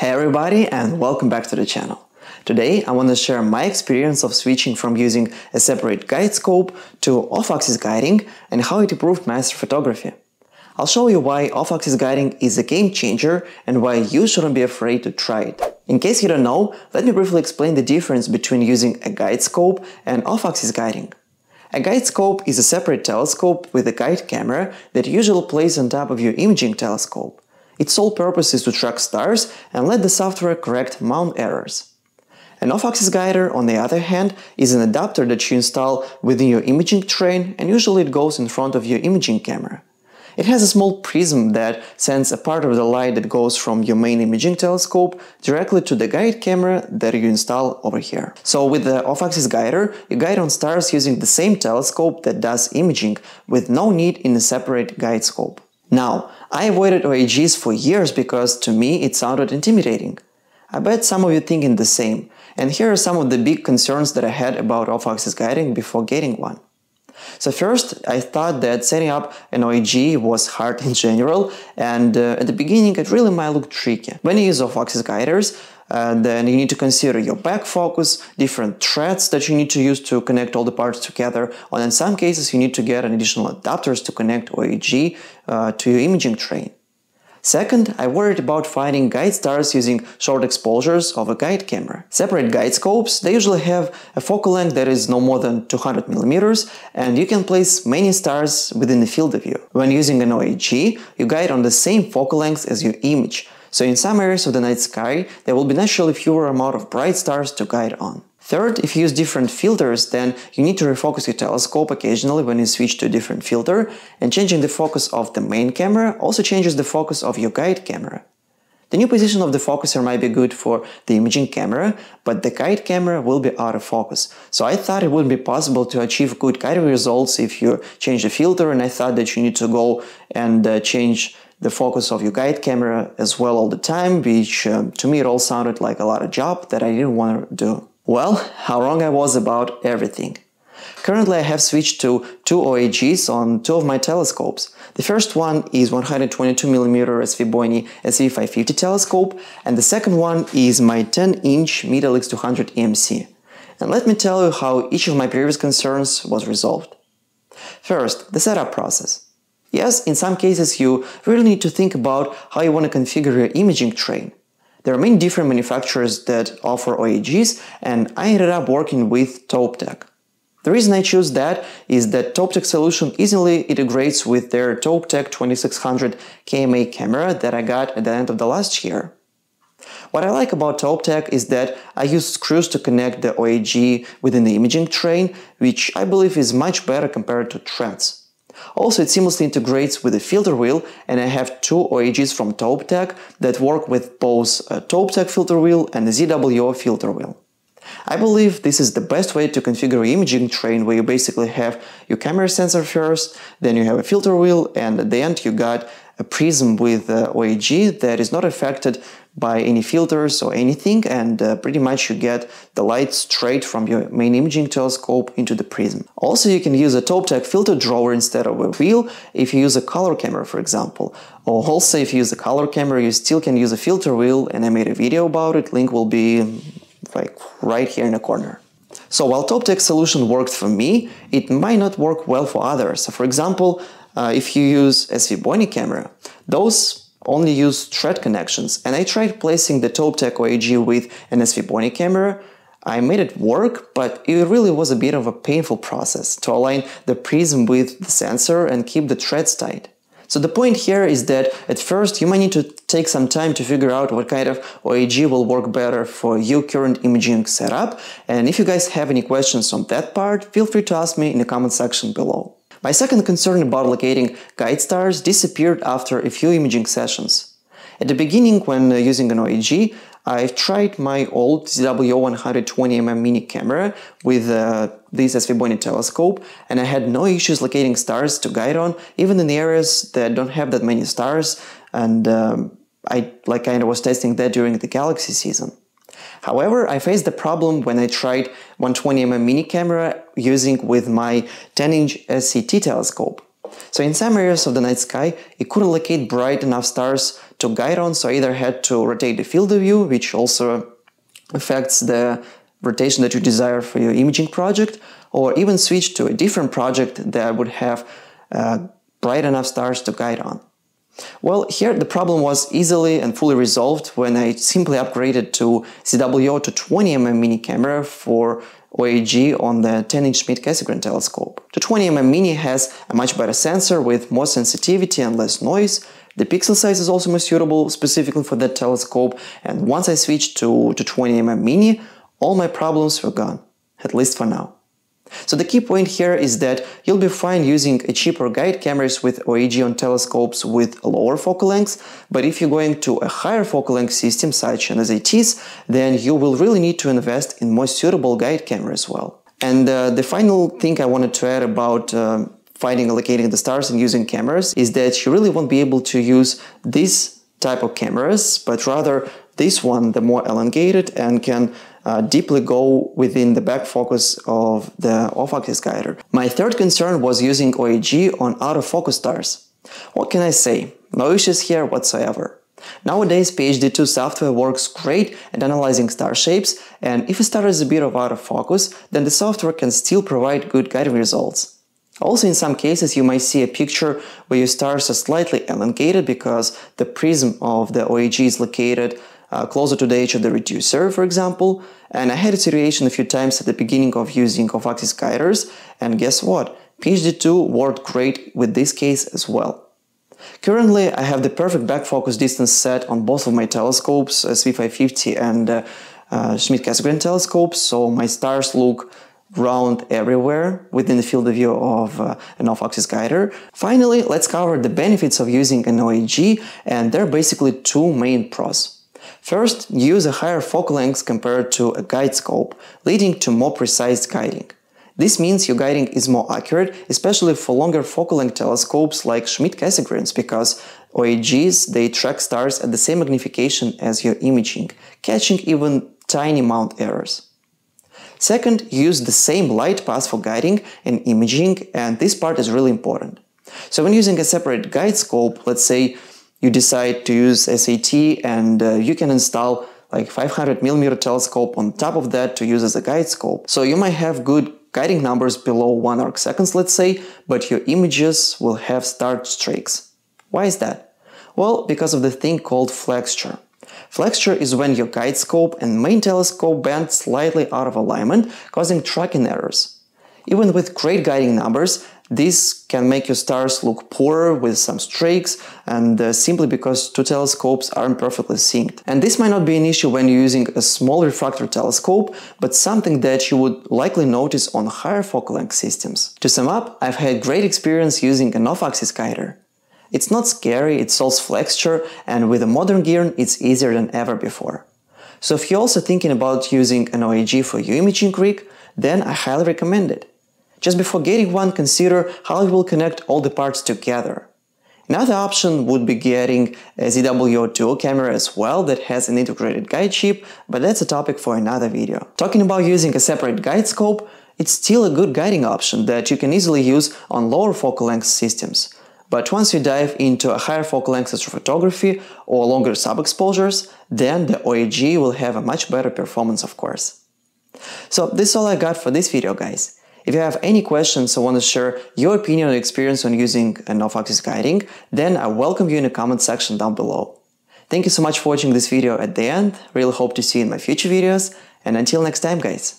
Hey everybody and welcome back to the channel. Today I want to share my experience of switching from using a separate guide scope to off-axis guiding and how it improved my astrophotography. I'll show you why off-axis guiding is a game changer and why you shouldn't be afraid to try it. In case you don't know, let me briefly explain the difference between using a guide scope and off-axis guiding. A guide scope is a separate telescope with a guide camera that usually plays on top of your imaging telescope. Its sole purpose is to track stars and let the software correct mount errors. An off-axis guider, on the other hand, is an adapter that you install within your imaging train and usually it goes in front of your imaging camera. It has a small prism that sends a part of the light that goes from your main imaging telescope directly to the guide camera that you install over here. So with the off-axis guider, you guide on stars using the same telescope that does imaging with no need in a separate guide scope. Now, I avoided OAGs for years because to me it sounded intimidating. I bet some of you thinking the same, and here are some of the big concerns that I had about off-axis guiding before getting one. So first, I thought that setting up an OAG was hard in general, and uh, at the beginning it really might look tricky. When you use off-axis guiders, and then you need to consider your back focus, different threads that you need to use to connect all the parts together, and in some cases you need to get an additional adapters to connect OAG uh, to your imaging train. Second, I worried about finding guide stars using short exposures of a guide camera. Separate guide scopes, they usually have a focal length that is no more than 200 mm and you can place many stars within the field of view. When using an OAG, you guide on the same focal length as your image, so in some areas of the night sky, there will be naturally fewer amount of bright stars to guide on. Third, if you use different filters, then you need to refocus your telescope occasionally when you switch to a different filter, and changing the focus of the main camera also changes the focus of your guide camera. The new position of the focuser might be good for the imaging camera, but the guide camera will be out of focus. So I thought it wouldn't be possible to achieve good guiding results if you change the filter, and I thought that you need to go and uh, change the focus of your guide camera as well all the time, which um, to me it all sounded like a lot of job that I didn't want to do. Well, how wrong I was about everything. Currently I have switched to two OAGs on two of my telescopes. The first one is 122mm SVBONY SV550 telescope and the second one is my 10-inch Meade LX200 EMC. And let me tell you how each of my previous concerns was resolved. First, the setup process. Yes, in some cases you really need to think about how you want to configure your imaging train. There are many different manufacturers that offer OAGs and I ended up working with ToupTek. The reason I choose that is that ToupTek solution easily integrates with their ToupTek 2600 KMA camera that I got at the end of the last year. What I like about ToupTek is that I use screws to connect the OAG within the imaging train, which I believe is much better compared to threads. Also, it seamlessly integrates with the filter wheel and I have two OAGs from ToupTek that work with both uh, a ToupTek filter wheel and a ZWO filter wheel. I believe this is the best way to configure imaging train where you basically have your camera sensor first, then you have a filter wheel and at the end you got a prism with OAG that is not affected by any filters or anything and uh, pretty much you get the light straight from your main imaging telescope into the prism. Also you can use a ToupTek filter drawer instead of a wheel if you use a color camera for example. Or also if you use a color camera you still can use a filter wheel and I made a video about it, link will be like right here in the corner. So while ToupTek solution worked for me, it might not work well for others. So for example, uh, if you use SVBONY camera, those only use thread connections. And I tried placing the ToupTek OAG with an SVBONY camera. I made it work, but it really was a bit of a painful process to align the prism with the sensor and keep the threads tight. So the point here is that at first you might need to take some time to figure out what kind of OAG will work better for your current imaging setup. And if you guys have any questions on that part, feel free to ask me in the comment section below. My second concern about locating guide stars disappeared after a few imaging sessions. At the beginning, when uh, using an OAG, I tried my old ZWO 120mm mini camera with uh, this SVBONY telescope and I had no issues locating stars to guide on, even in the areas that don't have that many stars and um, I like kind of was testing that during the Galaxy season. However, I faced the problem when I tried 120mm mini camera using with my 10-inch SCT telescope. So in some areas of the night sky, it couldn't locate bright enough stars to guide on, so I either had to rotate the field of view, which also affects the rotation that you desire for your imaging project, or even switch to a different project that would have uh, bright enough stars to guide on. Well, here the problem was easily and fully resolved when I simply upgraded to ZWO to 20mm mini camera for OAG on the 10-inch Schmidt-Cassegrain telescope. The 20mm mini has a much better sensor with more sensitivity and less noise. The pixel size is also more suitable specifically for that telescope and once I switched to, to 20mm mini, all my problems were gone, at least for now. So the key point here is that you'll be fine using a cheaper guide cameras with OAG on telescopes with lower focal lengths, but if you're going to a higher focal length system such as ATs, then you will really need to invest in more suitable guide camera as well. And uh, the final thing I wanted to add about uh, finding and locating the stars and using cameras is that you really won't be able to use this type of cameras, but rather this one, the more elongated and can uh, deeply go within the back focus of the off-axis guider. My third concern was using OAG on out-of-focus stars. What can I say? No issues here whatsoever. Nowadays, PHD2 software works great at analyzing star shapes, and if a star is a bit of out of focus, then the software can still provide good guiding results. Also, in some cases, you might see a picture where your stars are slightly elongated because the prism of the OAG is located uh, closer to the edge of the reducer, for example. And I had a situation a few times at the beginning of using off-axis guiders, and guess what? PHD2 worked great with this case as well. Currently, I have the perfect back focus distance set on both of my telescopes, uh, SV550 and uh, uh, Schmidt-Cassegrain telescopes, so my stars look round everywhere within the field of view of uh, an off-axis guider. Finally, let's cover the benefits of using an OAG, and there are basically two main pros. First, use a higher focal length compared to a guide scope, leading to more precise guiding. This means your guiding is more accurate, especially for longer focal length telescopes like Schmidt-Cassegrains, because OAGs, they track stars at the same magnification as your imaging, catching even tiny mount errors. Second, use the same light path for guiding and imaging, and this part is really important. So when using a separate guide scope, let's say you decide to use SCT and uh, you can install like 500 millimeter telescope on top of that to use as a guide scope. So you might have good guiding numbers below 1 arc seconds, let's say, but your images will have star streaks. Why is that? Well, because of the thing called flexure. Flexure is when your guide scope and main telescope bend slightly out of alignment, causing tracking errors. Even with great guiding numbers, this can make your stars look poorer with some streaks and uh, simply because two telescopes aren't perfectly synced. And this might not be an issue when you're using a small refractor telescope, but something that you would likely notice on higher focal length systems. To sum up, I've had great experience using an off-axis guider. It's not scary, it solves flexure, and with a modern gear, it's easier than ever before. So if you're also thinking about using an OAG for your imaging rig, then I highly recommend it. Just before getting one, consider how it will connect all the parts together. Another option would be getting a ZWO Duo camera as well that has an integrated guide chip, but that's a topic for another video. Talking about using a separate guide scope, it's still a good guiding option that you can easily use on lower focal length systems. But once you dive into a higher focal length astrophotography or longer sub-exposures, then the OAG will have a much better performance of course. So this is all I got for this video guys. If you have any questions or want to share your opinion or experience on using an off-axis guiding, then I welcome you in the comment section down below. Thank you so much for watching this video at the end, really hope to see you in my future videos, and until next time guys.